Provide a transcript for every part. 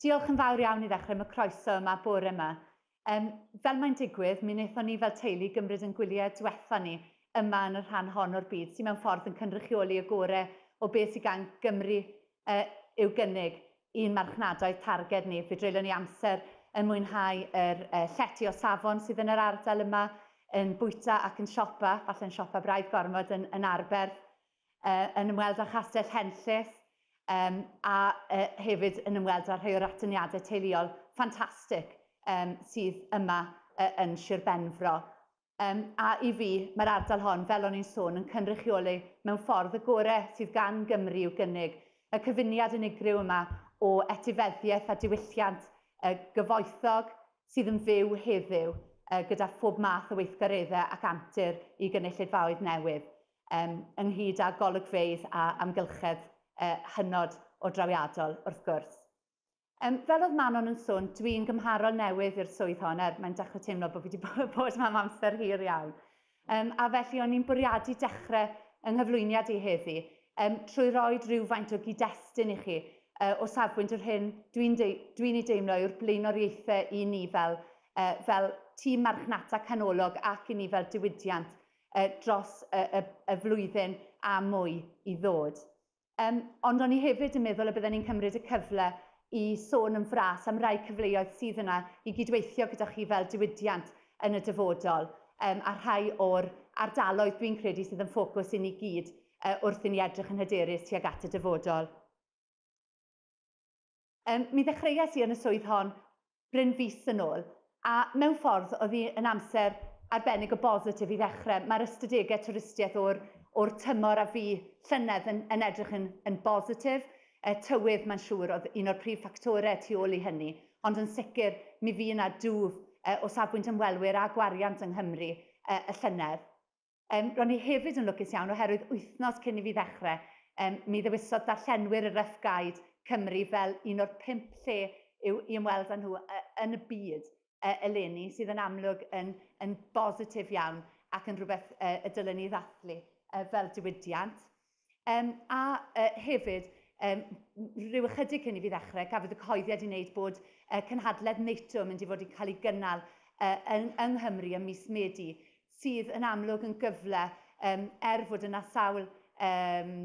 Diolch yn fawr iawn i ddechrau am y croeso yma bore yma. Um, fel mae'n digwydd, mi wnaethon ni fel teulu gymryd yn gwyliau diwetha ni yma yn y rhan hon o'r byd, sy'n mewn ffordd yn cynrychioli y gorau o beth sy'n gan Gymru uh, i'w gynnig i'n marchnadau targed ni. Fe dreulon ni amser yn mwynhau yr uh, llety o safon sydd yn yr ardal yma, yn bwyta ac yn siopa, falle'n siopa braidd gormod yn, yn arfer, uh, yn ymweld â chastell henllys, um, a uh, hefyd yn ymweld â rhai o'r atyniadau teuluol ffantastig um, sydd yma uh, yn Sir Benfro. Um, a i fi, mae'r ardal hon, fel o'n i'n sôn, yn cynrychioli mewn ffordd y gorau sydd gan Gymru i'w gynnig. Y cyfuniad unigryw yma o etifeddiaeth a diwylliant uh, gyfoethog sydd yn fyw heddiw uh, gyda phob math o weithgareddau ac antur i gynulleidfaoedd newydd um, ynghyd â golygfeidd a amgylchedd uh, hynod o drawiadol wrth gwrs. Um, fel oedd Manon yn sôn, dwi'n gymharol newydd i'r swydd hon, er mae'n dechrau teimlo bod fi wedi bod mewn amser hir iawn. Um, a felly o'n i'n bwriadu dechrau yng nghyflwyniad i heddi, um, trwy roi rhywfaint o gyd-destun i chi uh, o safbwynt o'r hyn dwi'n dwi, ei deimlo yw'r blaenoriaethau i ni fel, uh, fel tîm marchnata canolog ac i ni fel diwydiant uh, dros y, y, y flwyddyn a mwy i ddod. Um, ond o'n i hefyd yn meddwl y byddwn ni'n cymryd y cyfle i sôn yn fras am rai cyfleoedd sydd yna i gydweithio gyda chi fel diwydiant yn y dyfodol um, a rhai o'r ardaloedd dwi'n credu sydd yn ffocws i ni gyd uh, wrth i ni edrych yn hyderus tuag at y dyfodol. Um, mi ddechreuais i yn y swydd hon bryn fus yn ôl a mewn ffordd oedd hi yn amser arbennig o bositif i ddechrau. Mae'r ystadegau twristiaeth o'r o'r tymor a fi llynedd yn, yn edrych yn, yn bositif. E, tywydd mae'n siŵr oedd un o'r prif ffactorau tu ôl i hynny, ond yn sicr mi fi yna dwf e, o safbwynt ymwelwyr a gwariant yng Nghymru e, y llynedd. Um, ro'n i hefyd yn lwcus iawn oherwydd wythnos cyn i fi ddechrau, um, mi ddewisodd darllenwyr y Rough Guide Cymru fel un o'r pimp lle yw, i ymweld â nhw e, yn y byd uh, eleni sydd yn amlwg yn, yn bositif iawn ac yn rhywbeth uh, y dylen ni ddathlu uh, fel diwydiant. Um, a uh, hefyd, um, rhyw ychydig cyn i fi ddechrau, gafodd y coeddiad i wneud bod uh, cynhadledd NATO mynd i fod i cael ei gynnal uh, yng, yng Nghymru ym mis Medi, sydd yn amlwg yn gyfle um, er fod yna sawl um,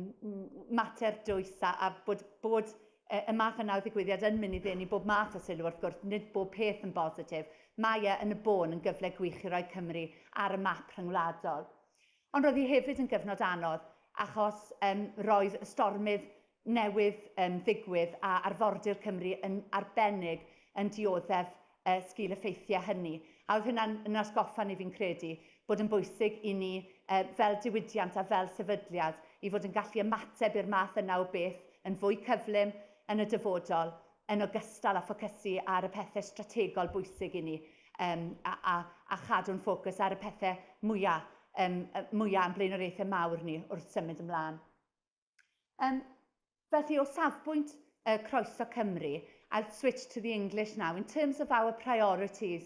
mater dwys a, a bod, bod y math yna o ddigwyddiad yn mynd i ddenu bob math o sylw wrth gwrs, nid bob peth yn bositif, mae e yn y bôn yn gyfle gwych i roi Cymru ar y map rhyngwladol. Ond roedd hi hefyd yn gyfnod anodd achos um, roedd y stormydd newydd um, ddigwydd a arfordir Cymru yn arbennig yn dioddef uh, sgil effeithiau hynny. A oedd hynna'n yn asgoffa ni fi'n credu bod yn bwysig i ni uh, fel diwydiant a fel sefydliad i fod yn gallu ymateb i'r math yna o beth yn fwy cyflym yn y dyfodol yn ogystal â ffocysu ar y pethau strategol bwysig i ni um, a, a, a chadw'n ffocws ar y pethau mwyaf um, mwyaf yn blaenoriaethau mawr ni wrth symud ymlaen. Um, felly, o safbwynt uh, Croeso Cymru, I'll switch to the English now. In terms of our priorities,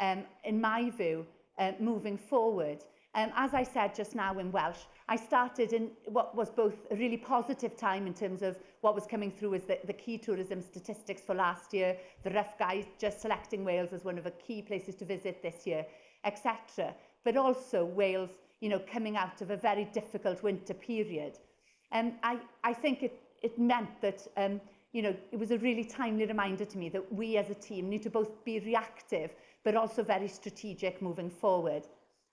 um, in my view, uh, moving forward, um, as I said just now in Welsh, I started in what was both a really positive time in terms of what was coming through as the, the key tourism statistics for last year, the rough guys just selecting Wales as one of the key places to visit this year, etc but also Wales you know, coming out of a very difficult winter period. Um, I, I think it, it meant that um, you know, it was a really timely reminder to me that we as a team need to both be reactive but also very strategic moving forward.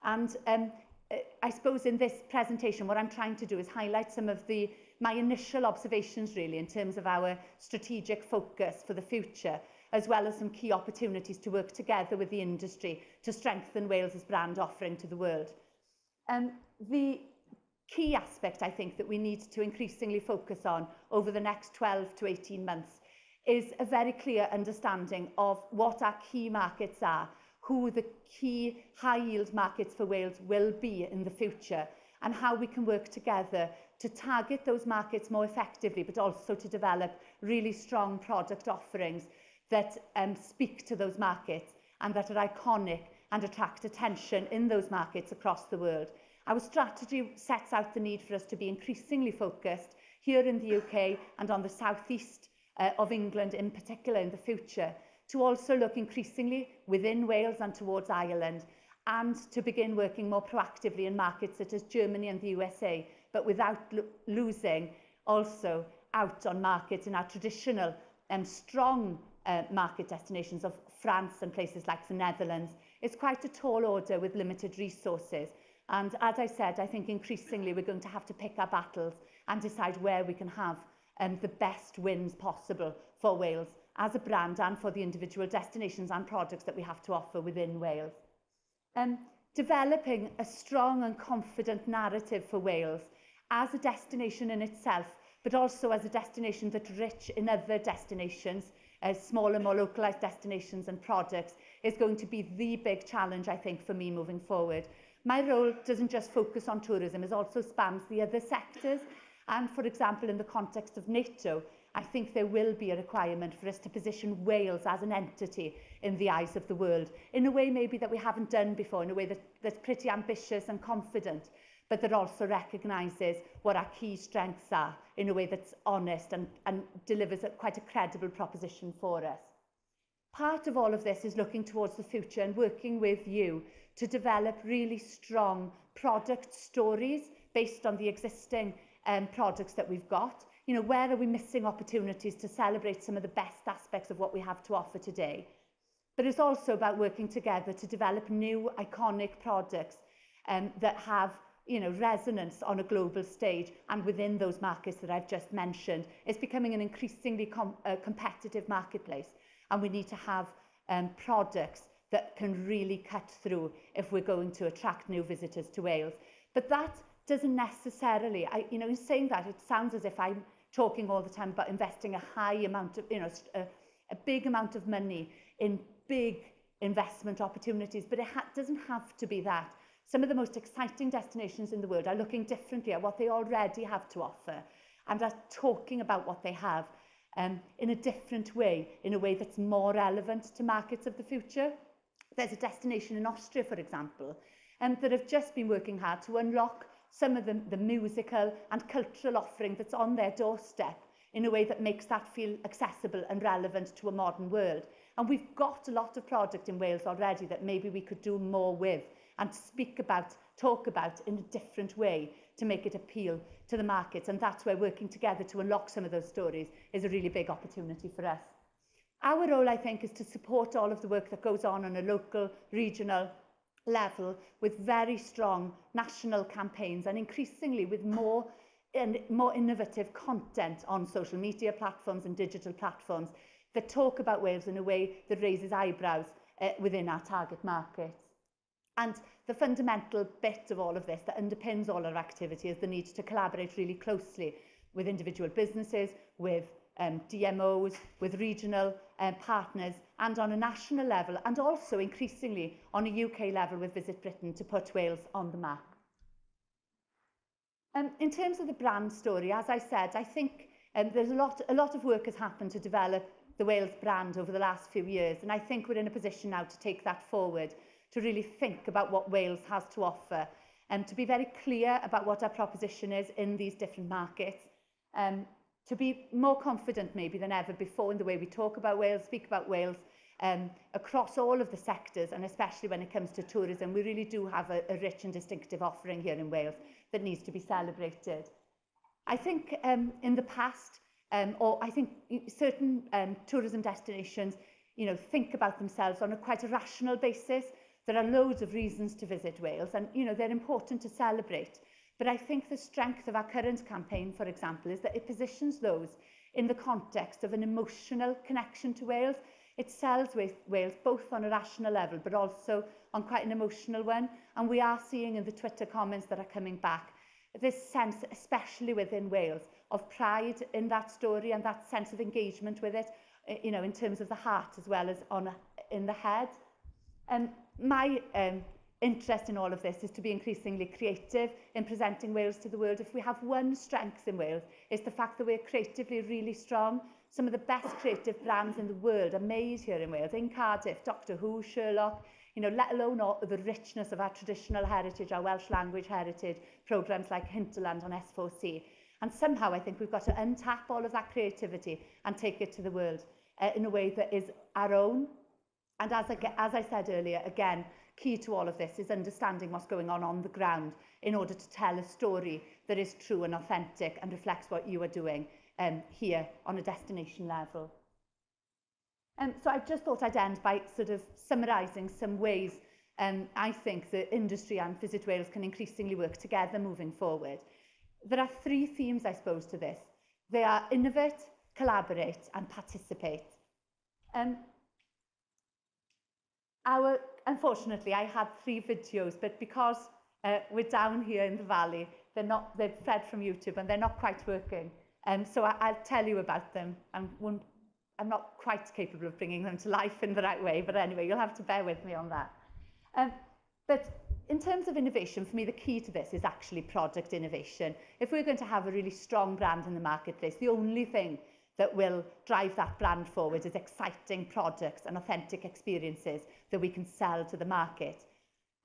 And um, uh, I suppose in this presentation what I'm trying to do is highlight some of the my initial observations really in terms of our strategic focus for the future as well as some key opportunities to work together with the industry to strengthen Wales's brand offering to the world. Um, the key aspect I think that we need to increasingly focus on over the next 12 to 18 months is a very clear understanding of what our key markets are who the key high yield markets for Wales will be in the future and how we can work together to target those markets more effectively, but also to develop really strong product offerings that um, speak to those markets and that are iconic and attract attention in those markets across the world. Our strategy sets out the need for us to be increasingly focused here in the UK and on the southeast uh, of England in particular in the future, to also look increasingly within Wales and towards Ireland, and to begin working more proactively in markets such as Germany and the USA, but without lo losing also out on markets in our traditional and um, strong uh, market destinations of France and places like the Netherlands. It's quite a tall order with limited resources. And as I said, I think increasingly we're going to have to pick our battles and decide where we can have um, the best wins possible for Wales as a brand and for the individual destinations and products that we have to offer within Wales. Um, developing a strong and confident narrative for Wales as a destination in itself, but also as a destination that's rich in other destinations, as smaller, more localised destinations and products, is going to be the big challenge, I think, for me moving forward. My role doesn't just focus on tourism, it also spans the other sectors. And for example, in the context of NATO, I think there will be a requirement for us to position Wales as an entity in the eyes of the world, in a way maybe that we haven't done before, in a way that, that's pretty ambitious and confident, but that also recognises what our key strengths are in a way that's honest and, and delivers a, quite a credible proposition for us. Part of all of this is looking towards the future and working with you to develop really strong product stories based on the existing um, products that we've got. You know, where are we missing opportunities to celebrate some of the best aspects of what we have to offer today? But it's also about working together to develop new iconic products um, that have you know, resonance on a global stage and within those markets that I've just mentioned. It's becoming an increasingly com uh, competitive marketplace and we need to have um, products that can really cut through if we're going to attract new visitors to Wales. But that doesn't necessarily, I, you know, in saying that, it sounds as if I'm talking all the time about investing a high amount of, you know, a, a big amount of money in big investment opportunities, but it ha doesn't have to be that. Some of the most exciting destinations in the world are looking differently at what they already have to offer and are talking about what they have um, in a different way, in a way that's more relevant to markets of the future. There's a destination in Austria, for example, um, that have just been working hard to unlock some of the, the musical and cultural offering that's on their doorstep in a way that makes that feel accessible and relevant to a modern world. And we've got a lot of product in Wales already that maybe we could do more with and speak about, talk about in a different way to make it appeal to the markets. And that's where working together to unlock some of those stories is a really big opportunity for us. Our role, I think, is to support all of the work that goes on on a local, regional, level with very strong national campaigns and increasingly with more and more innovative content on social media platforms and digital platforms that talk about Wales in a way that raises eyebrows uh, within our target markets. And the fundamental bit of all of this that underpins all our activity is the need to collaborate really closely with individual businesses, with um, DMOs, with regional um, partners, and on a national level, and also increasingly on a UK level with Visit Britain to put Wales on the map. Um, in terms of the brand story, as I said, I think um, there's a lot, a lot of work has happened to develop the Wales brand over the last few years, and I think we're in a position now to take that forward. To really think about what Wales has to offer and to be very clear about what our proposition is in these different markets um, to be more confident maybe than ever before in the way we talk about Wales, speak about Wales um, across all of the sectors and especially when it comes to tourism. We really do have a, a rich and distinctive offering here in Wales that needs to be celebrated. I think um, in the past, um, or I think certain um, tourism destinations, you know, think about themselves on a quite a rational basis. There are loads of reasons to visit Wales and you know they're important to celebrate. But I think the strength of our current campaign, for example, is that it positions those in the context of an emotional connection to Wales. It sells with Wales both on a rational level but also on quite an emotional one. And we are seeing in the Twitter comments that are coming back this sense, especially within Wales, of pride in that story and that sense of engagement with it, eh, you know, in terms of the heart as well as on a, in the head. Um, my um, interest in all of this is to be increasingly creative in presenting Wales to the world. If we have one strength in Wales, it's the fact that we're creatively really strong. Some of the best creative brands in the world are made here in Wales, in Cardiff, Doctor Who, Sherlock, you know, let alone all the richness of our traditional heritage, our Welsh language heritage, programs like Hinterland on S4C. And somehow I think we've got to untap all of that creativity and take it to the world uh, in a way that is our own, And as I, as I said earlier, again, key to all of this is understanding what's going on on the ground in order to tell a story that is true and authentic and reflects what you are doing um, here on a destination level. Um, so I just thought I'd end by sort of summarising some ways um, I think the industry and Visit Wales can increasingly work together moving forward. There are three themes, I suppose, to this. They are innovate, collaborate and participate. Um, our, unfortunately, I had three videos, but because uh, we're down here in the valley, they're not, they're fed from YouTube and they're not quite working. Um, so I, I'll tell you about them. I'm, I'm not quite capable of bringing them to life in the right way, but anyway, you'll have to bear with me on that. Um, but in terms of innovation, for me, the key to this is actually product innovation. If we're going to have a really strong brand in the marketplace, the only thing that will drive that brand forward is exciting products and authentic experiences that we can sell to the market.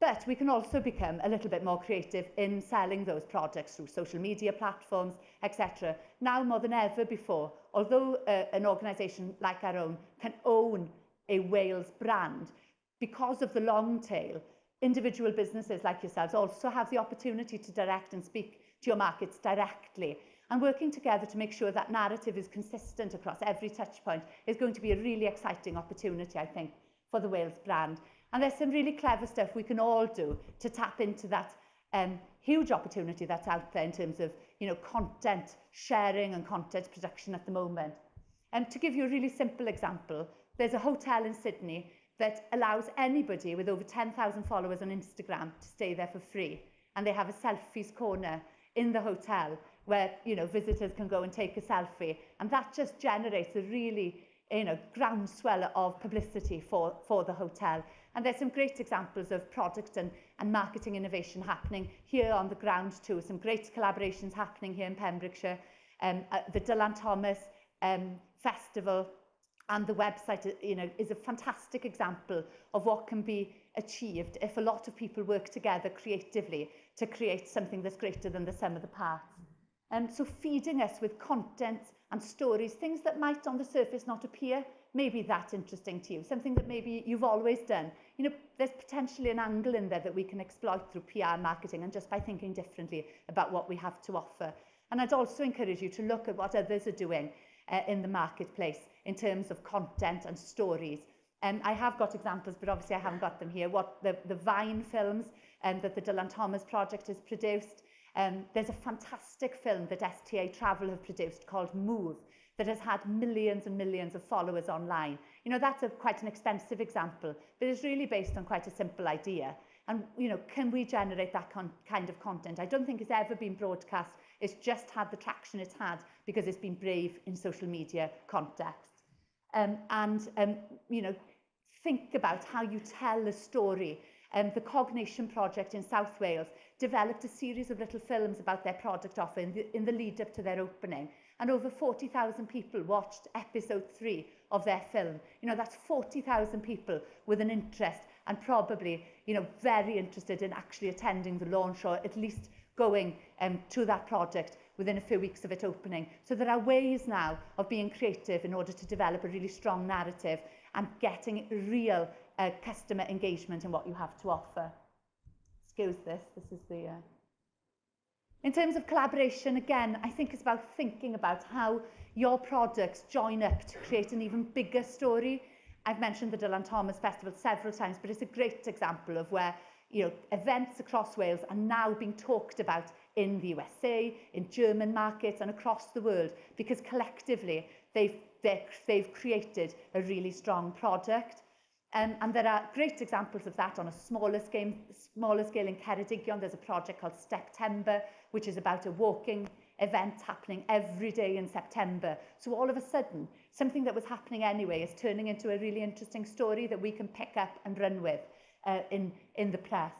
But we can also become a little bit more creative in selling those products through social media platforms, etc. Now more than ever before, although uh, an organisation like our own can own a Wales brand, because of the long tail, individual businesses like yourselves also have the opportunity to direct and speak to your markets directly. And working together to make sure that narrative is consistent across every touch point is going to be a really exciting opportunity, I think, for the Wales brand. And there's some really clever stuff we can all do to tap into that um, huge opportunity that's out there in terms of you know, content sharing and content production at the moment. And to give you a really simple example, there's a hotel in Sydney that allows anybody with over 10,000 followers on Instagram to stay there for free. And they have a selfies corner in the hotel where you know visitors can go and take a selfie. And that just generates a really you know, groundswell of publicity for, for the hotel. And there's some great examples of product and, and marketing innovation happening here on the ground too. Some great collaborations happening here in Pembrokeshire. Um, uh, the Dylan Thomas um, Festival And the website you know, is a fantastic example of what can be achieved if a lot of people work together creatively to create something that's greater than the sum of the parts. And so feeding us with content and stories, things that might on the surface not appear maybe that interesting to you, something that maybe you've always done. You know, there's potentially an angle in there that we can exploit through PR marketing and just by thinking differently about what we have to offer. And I'd also encourage you to look at what others are doing uh, in the marketplace in terms of content and stories. Um, I have got examples, but obviously I haven't got them here. What the, the Vine films um, that the Dylan Thomas Project has produced. Um, there's a fantastic film that STA Travel have produced called Move that has had millions and millions of followers online. You know, that's a, quite an expensive example, but it's really based on quite a simple idea. And, you know, can we generate that kind of content? I don't think it's ever been broadcast. It's just had the traction it's had because it's been brave in social media context um, and um, you know think about how you tell a story. Um, the Cognition Project in South Wales developed a series of little films about their product offer in the, in the lead up to their opening. And over 40,000 people watched episode three of their film. You know, that's 40,000 people with an interest and probably, you know, very interested in actually attending the launch or at least going um, to that project within a few weeks of it opening. So there are ways now of being creative in order to develop a really strong narrative and getting real uh, customer engagement in what you have to offer. excuse this, this is the... Uh... In terms of collaboration, again, I think it's about thinking about how your products join up to create an even bigger story. I've mentioned the Dylan Thomas Festival several times, but it's a great example of where you know, events across Wales are now being talked about in the USA, in German markets and across the world because collectively they've, they've created a really strong product. Um, and there are great examples of that on a smaller scale, smaller scale in Ceredigion. There's a project called September, which is about a walking event happening every day in September. So all of a sudden, something that was happening anyway is turning into a really interesting story that we can pick up and run with uh, in, in the press.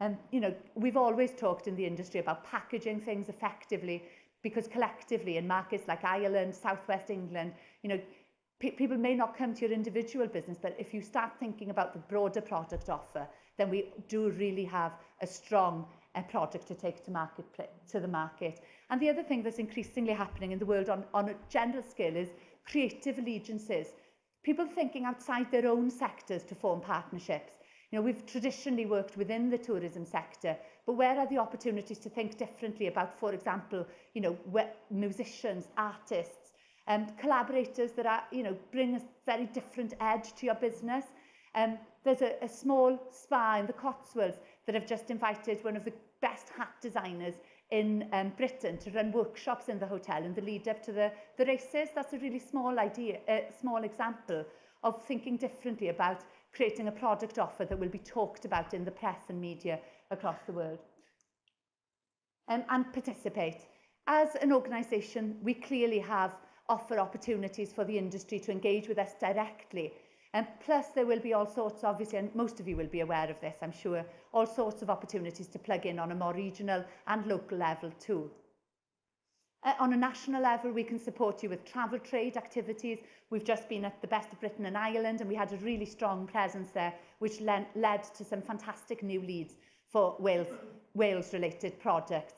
And, you know, we've always talked in the industry about packaging things effectively because collectively in markets like Ireland, Southwest England, you know, pe people may not come to your individual business, but if you start thinking about the broader product offer, then we do really have a strong uh, product to take to market to the market. And the other thing that's increasingly happening in the world on, on a general scale is creative allegiances. People thinking outside their own sectors to form partnerships. You know, we've traditionally worked within the tourism sector, but where are the opportunities to think differently about, for example, you know, musicians, artists, um, collaborators that are, you know, bring a very different edge to your business. Um, there's a, a small spa in the Cotswolds that have just invited one of the best hat designers in um, Britain to run workshops in the hotel in the lead up to the, the races. That's a really small idea, a small example of thinking differently about creating a product offer that will be talked about in the press and media across the world. Um, and participate. As an organisation, we clearly have offer opportunities for the industry to engage with us directly. And plus, there will be all sorts, obviously, and most of you will be aware of this, I'm sure, all sorts of opportunities to plug in on a more regional and local level too. Uh, on a national level, we can support you with travel trade activities. We've just been at the Best of Britain and Ireland, and we had a really strong presence there, which led, to some fantastic new leads for Wales, Wales-related products.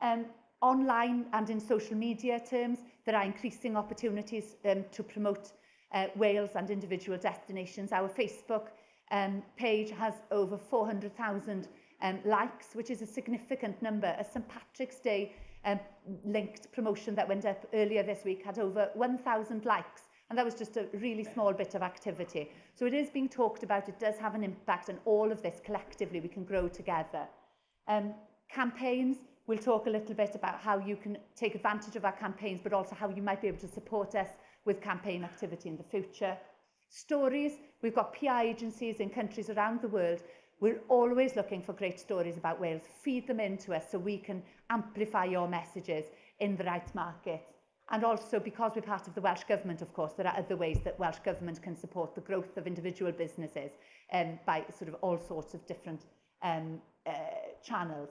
Um, online and in social media terms, there are increasing opportunities um, to promote uh, Wales and individual destinations. Our Facebook um, page has over 400,000 um, likes, which is a significant number. A St Patrick's Day um, linked promotion that went up earlier this week had over 1,000 likes. And that was just a really small bit of activity. So it is being talked about, it does have an impact, and all of this collectively we can grow together. Um, campaigns, we'll talk a little bit about how you can take advantage of our campaigns, but also how you might be able to support us with campaign activity in the future. Stories, we've got PR agencies in countries around the world. We're always looking for great stories about Wales. Feed them into us so we can amplify your messages in the right market. And also, because we're part of the Welsh Government, of course, there are other ways that Welsh Government can support the growth of individual businesses um, by sort of all sorts of different um, uh, channels.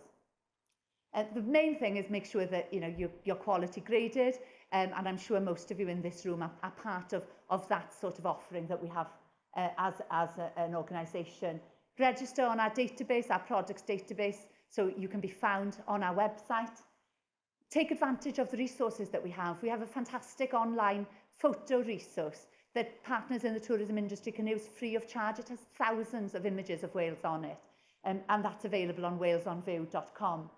Uh, the main thing is make sure that you know you're, you're quality graded, um, and I'm sure most of you in this room are, are part of, of that sort of offering that we have uh, as, as a, an organisation. Register on our database, our products database, so you can be found on our website. Take advantage of the resources that we have. We have a fantastic online photo resource that partners in the tourism industry can use free of charge. It has thousands of images of Wales on it, um, and that's available on walesonview.com.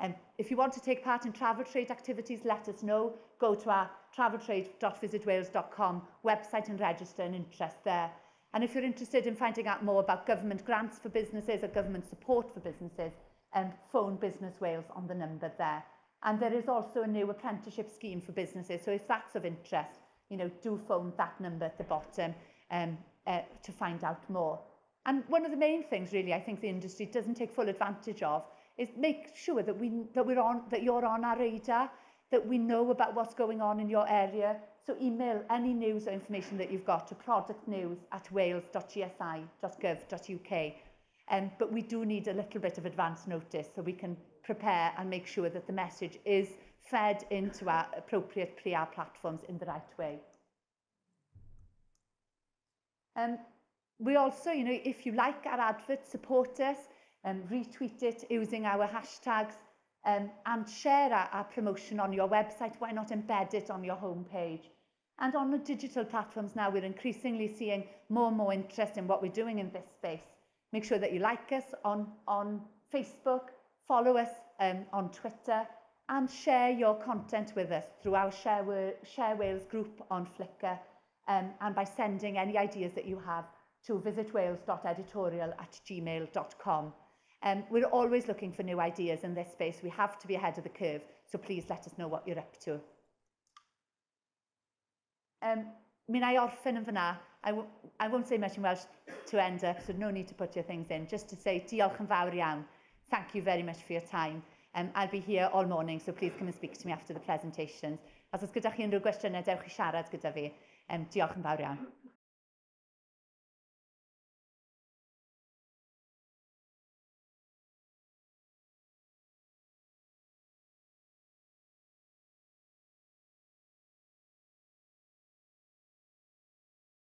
Um, if you want to take part in travel trade activities, let us know. Go to our traveltrade.visitwales.com website and register an interest there. And if you're interested in finding out more about government grants for businesses or government support for businesses, um, phone Business Wales on the number there. And there is also a new apprenticeship scheme for businesses. So if that's of interest, you know, do phone that number at the bottom um, uh, to find out more. And one of the main things really I think the industry doesn't take full advantage of is make sure that we that we're on that you're on our radar, that we know about what's going on in your area. So email any news or information that you've got to productnews at wales.gsi.gov.uk. Um, but we do need a little bit of advance notice so we can prepare and make sure that the message is fed into our appropriate PR platforms in the right way. Um, we also, you know, if you like our advert, support us um, retweet it using our hashtags um, and share our, our promotion on your website. Why not embed it on your homepage? And on the digital platforms now, we're increasingly seeing more and more interest in what we're doing in this space. Make sure that you like us on, on Facebook, follow us um, on Twitter, and share your content with us through our Share, Share Wales group on Flickr, um, and by sending any ideas that you have to visitwales.editorial at gmail.com. Um, we're always looking for new ideas in this space. We have to be ahead of the curve, so please let us know what you're up to. Um, mi na i orffen yn fyna. I, I won't say much in Welsh to end up, so no need to put your things in. Just to say diolch yn fawr iawn. Thank you very much for your time. Um, I'll be here all morning, so please come and speak to me after the presentations. As oes gyda chi unrhyw gwestiynau, dewch i siarad gyda fi. Um, diolch yn fawr iawn.